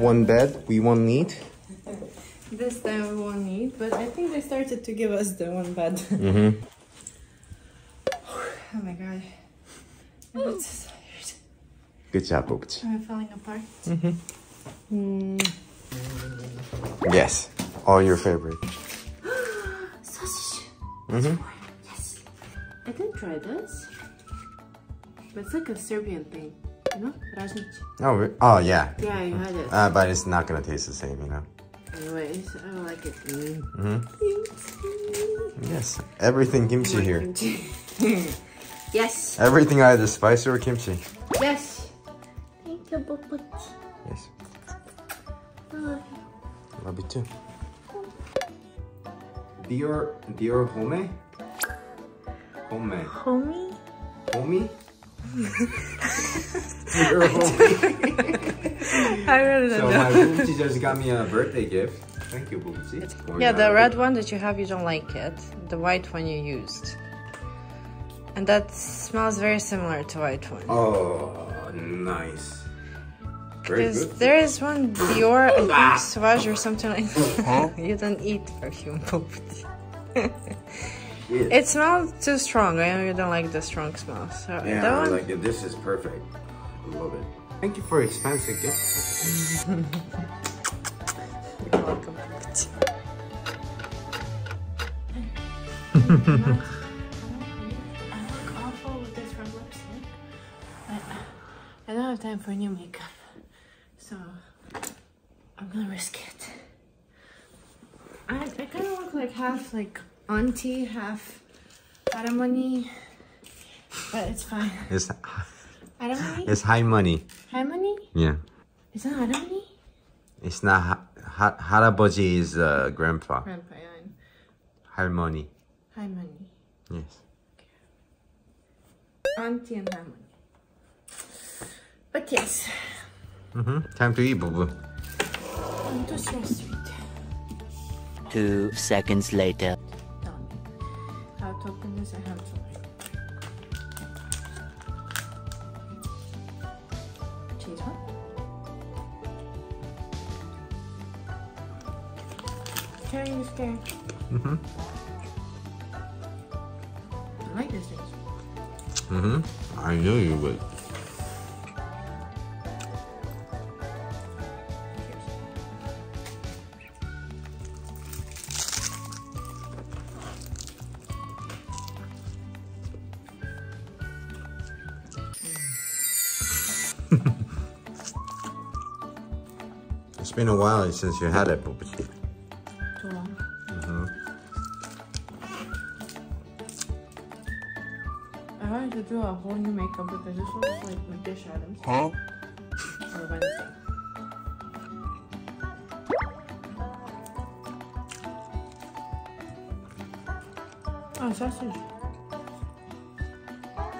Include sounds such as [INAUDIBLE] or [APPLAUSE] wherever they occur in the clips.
One bed. We won't need. [LAUGHS] This time we won't need, but I think they started to give us the one bed. [LAUGHS] Mm-hmm. oh my god. I'm so tired. Good job, Boobs. Am falling apart? Yes. All your favorite. [GASPS] Sausage. Mm-hmm. Yes. I didn't try this. But it's like a Serbian thing. You know? Rajnic. Oh, re- oh yeah. Yeah, you had it. Uh, but it's not gonna taste the same, you know. Anyways, I don't like it. Mm. Mm-hmm. Yes. Everything kimchi here. [LAUGHS] yes. Everything either spicy or kimchi. Yes. Thank you, Bubut. Yes. Love you too. Dior Dior Home? Home. Homie? Homie? Dior I really don't So know. my Boomchi just got me a birthday gift. Thank you, Boomchi. Yeah, the red one that you have, you don't like it. The white one you used. And that smells very similar to white one. Oh, nice. Because there is one Dior, I think, Sauvage or something like that. [LAUGHS] you don't eat perfume. Pooped. [LAUGHS] Yeah. It smells too strong. I know you don't like the strong smell. So Yeah, that I one, like it. This is perfect. I love it. Thank you for expensive gift. you're welcome. I look awful with this red lipstick. I, I don't have time for new makeup. So I'm gonna risk it. I, I kind of look like half like auntie, half Aramani. But it's fine. It's Aramani? it's high money. Harmony? Yeah. Is that Aramani? It's not ha- ha- Haraboji is uh, grandpa. Grandpa, yeah. Harmony. Harmony. Yes. Auntie and Harmony. But yes. Mm-hmm. Time to eat, boo boo. I'm too so sweet. Two seconds later. To open this? I have to. Cheese one? Carry this there. Mm-hmm. I like this thing. Mm-hmm. I knew you would. [LAUGHS] It's been a while since you had it, boo boo. Too long. Mm-hmm. I wanted to do a whole new makeup because this one was like with dish items. Huh? Or Wednesday. Oh, sausage.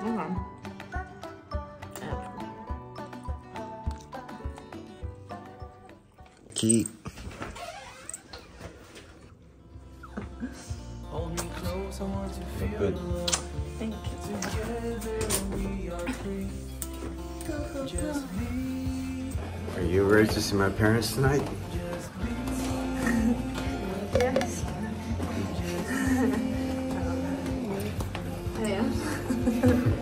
Hang on. Key. Hold me close, I want to feel Good. the love. Thank you. Together we are free. Just be, Are you ready to see my parents tonight? just be. Yes. [LAUGHS] I am. [LAUGHS]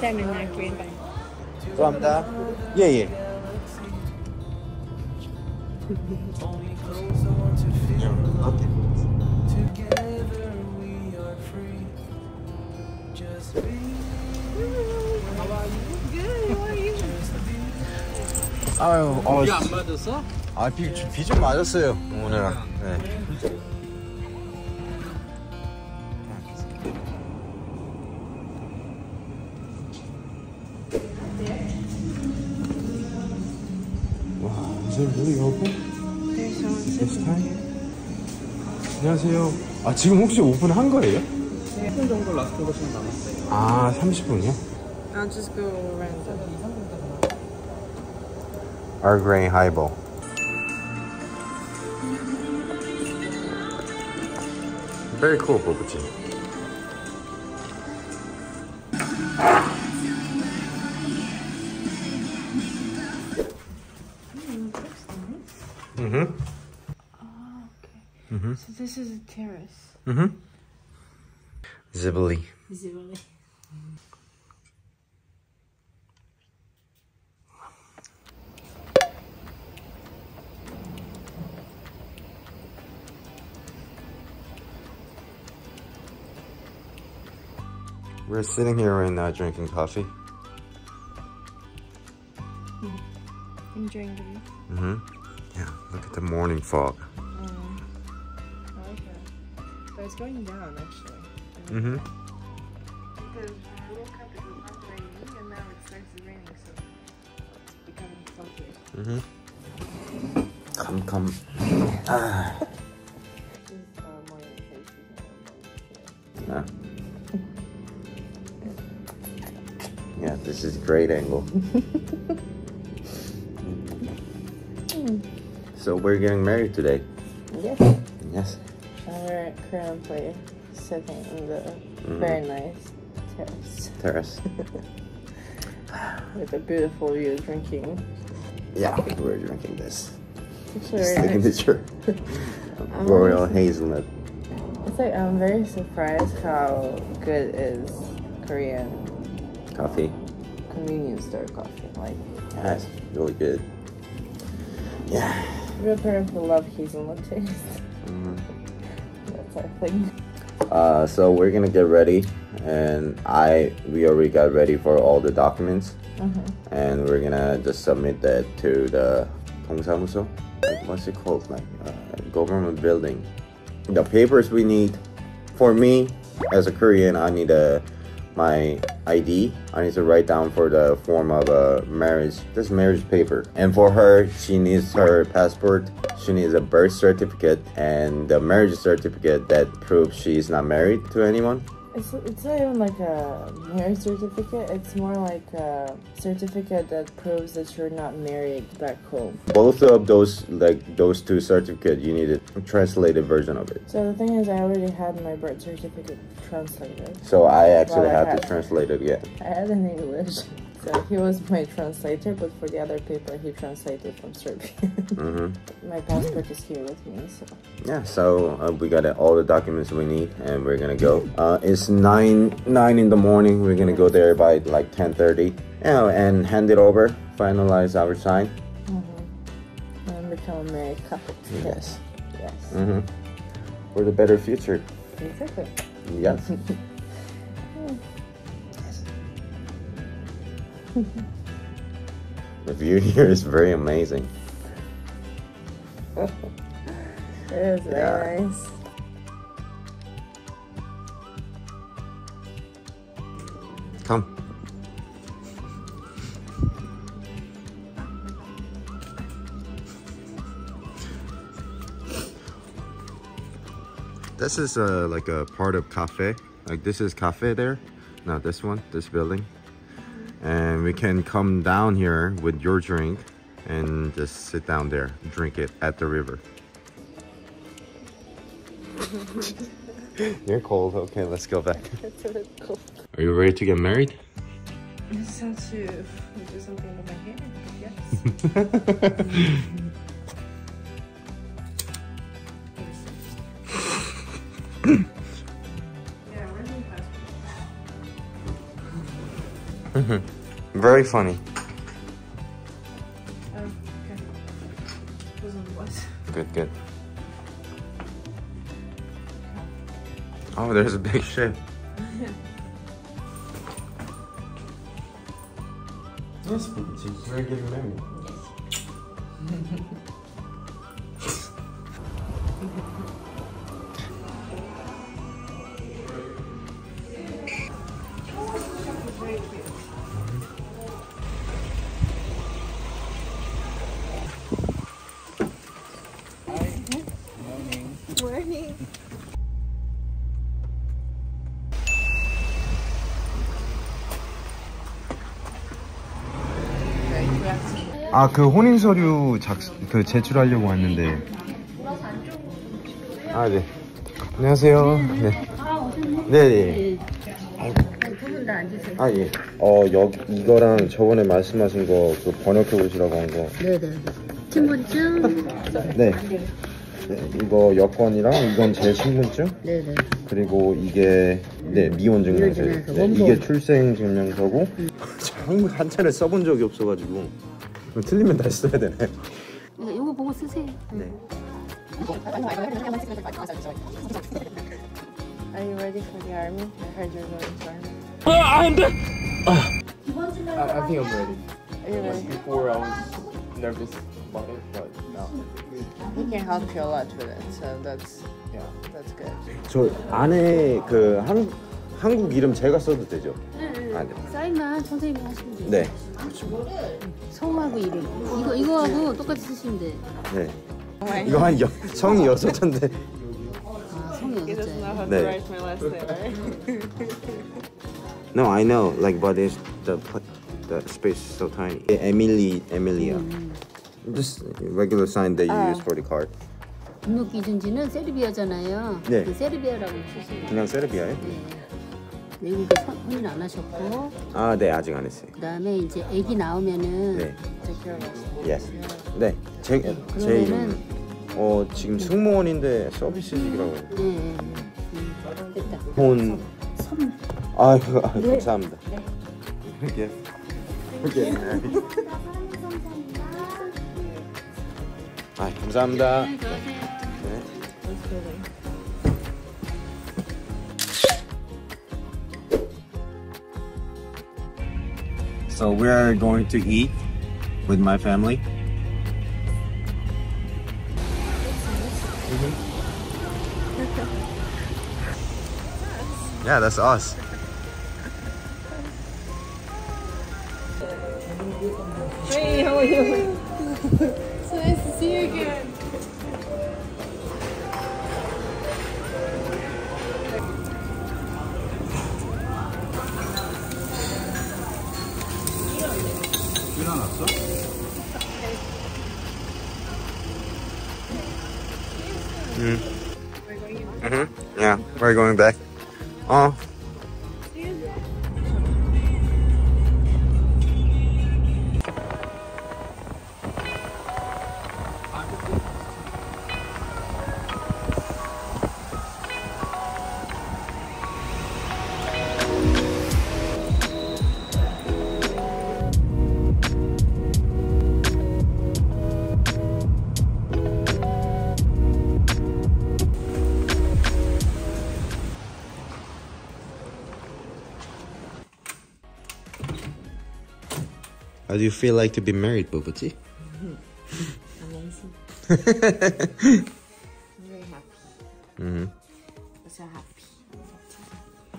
일단은 학교에 감사합니다. 예, 예. 아유, 어, 비안 맞았어? 아, 비, 비 맞았어요, 오늘. 네. Is it really open? There's someone sitting time? here. 안녕하세요. 아, 지금 혹시 오픈한 거예요? 10분 정도 라스트 버전 남았어요. 아, 30분이요? I'll just go random. Earl Grey Highball. Very cool, 보 this is a terrace. Mm-hmm. Zibili. Zibili. We're sitting here right now drinking coffee. Enjoying the view. Mm-hmm. Yeah, look at the morning fog. It's going down actually. Mm-hmm. Because when I woke it was not raining and now it starts raining so it's becoming foggy. Mm-hmm. Come, come. Ah. This is morning faces Yeah. Yeah, this is great angle. [LAUGHS] so we're getting married today. Yes. Yes. We're currently sitting in the Mhm. very nice terrace Terrace. [LAUGHS] with a beautiful view drinking. Yeah, we're drinking this. Actually, very nice. Signature. Royal hazelnut. It's like I'm very surprised how good is Korean Coffee. convenience store coffee. Like Yeah, it's really good. Yeah. real people love hazelnut taste. Uh, so we're gonna get ready, and I we already got ready for all the documents, mm -hmm. and we're gonna just submit that to the Gongsamuso. Like, what's it called? Like uh, government building. The papers we need. For me, as a Korean, I need a my ID. I need to write down for the form of a marriage. This marriage paper. And for her, she needs her passport. She needs a birth certificate and the marriage certificate that proves she is not married to anyone. It's, it's not even like a marriage certificate. It's more like a certificate that proves that you're not married back home. Both of those, like those two certificates, you need a translated version of it. So the thing is, I already had my birth certificate translated. So I actually Well, I had had- to translate it. Yeah. I had in English. So he was my translator, but for the other paper, he translated from Serbian. hmm [LAUGHS] my passport is here with me, so. Yeah. So uh, we got all the documents we need, and we're gonna go. Uh, it's nine nine in the morning. We're gonna go there by like ten thirty. Yeah, and hand it over, finalize our sign. And become a married couple. Yes. Yes. Mm-hmm. For the better future. Exactly. Yes. [LAUGHS] the view here is very amazing. It is very Yeah. nice. Come. This is uh, like a part of cafe. Like this is cafe there. Not this one, this building. And we can come down here with your drink and just sit down there, drink it at the river. [LAUGHS] You're cold. Okay, let's go back. It's a bit cool. Are you ready to get married? This is do something with my hair, yes. yeah, Very funny. Oh, okay. Wasn't was. Good, good. Oh, there's a big ship. [LAUGHS] Yes, Boochie. We're getting married. 아, 그 혼인 서류 작, 그 제출하려고 왔는데. 아, 네. 안녕하세요. 네. 네, 네. 두분 다 앉으세요. 아, 예. 어, 여기, 이거랑 저번에 말씀하신 거, 그 번역해 보시라고 한 거. 네네. 신분증. 네. 네, 이거 여권이랑 이건 제 신분증 네네. 그리고 이게 네 미혼 증명서 네. 이게 출생 증명서고 [LAUGHS] 한국 한자를 써본 적이 없어가지고 틀리면 다시 써야 되네 이거, 이거 보고 쓰세요. 네. Are you ready for the army? I heard you're going to army. I, I think I'm ready. Are you ready? Before I was nervous about it, but now, He can help you a lot with it, so that's yeah. that's good. 저 안에 그 한, 한국 이름 제가 써도 되죠? 아, 네. 사인만 선생님이 하시면 돼요. 네. 성하고 이름. 이거 이거하고 똑같이 쓰시면 돼. 네. 이거 한 여, 성이 여섯인데 아 성이 how to 네. No, I know. Like, but it's the the space is so tiny. Emily, Emilia. Just regular sign that you use for the card. 등록 기준지는 세르비아잖아요. 네. 그 세르비아라고 쓰시면. 그냥 세르비아에? 네. 외국에 선- 혼인 안 하셨고 아, 네, 아직 안 했어요. 그다음에 이제 아기 나오면은 네. Yes. 네. 제, 제 그러면은- 이름. 어, 지금 승무원인데 서비스직이라고. 네, 네. 음, 됐다. 혼. 아, 그, [LAUGHS] 아, 감사합니다. 이렇게. 이렇게. 아, 감사합니다. 네. So we're going to eat with my family. [LAUGHS] Yeah, that's us. Hey, how are you? [LAUGHS] so nice to see you again. Mm-hmm. Yeah, we're going back. Oh. How do you feel like to be married, Bubuti? Amazing. [LAUGHS] I'm very happy. Mm-hmm. I'm so happy.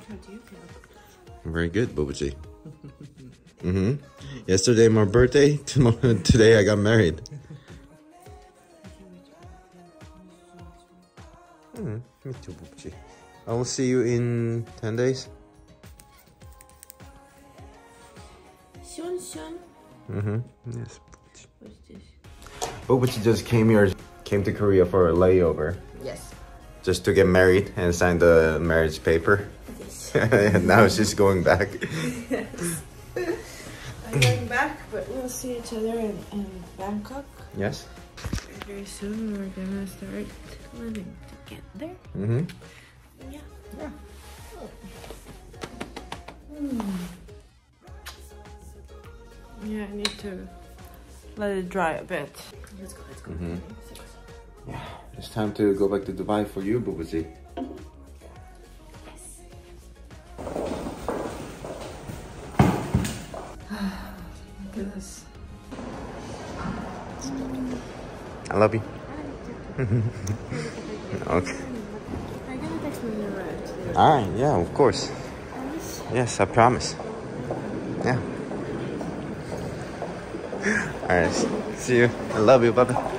How do you feel? Very good, Bubuti. mm-hmm. Yesterday my birthday. [LAUGHS] Tomorrow, today I got married. Mm, me too, Bubuti. I will see you in ten days. Shun Shun. Mm-hmm. Yes, Bubuti. What is this? Bubuti just came here, came to Korea for a layover, Yes. just to get married and sign the marriage paper. Yes. [LAUGHS] and now she's going back. yes. [LAUGHS] I'm going back, but we'll see each other in, in Bangkok. Yes. Very soon we're gonna start living together. Mm-hmm. Yeah. Yeah. I need to let it dry a bit. Let's go, let's go. Mm-hmm. Yeah, it's time to go back to Dubai for you, Bubuzi. Look at this. I love you. [LAUGHS] okay. Are you gonna text me when you're right? Alright, yeah, of course. Yes, I promise. Yeah. Alright, see you. I love you, Baba.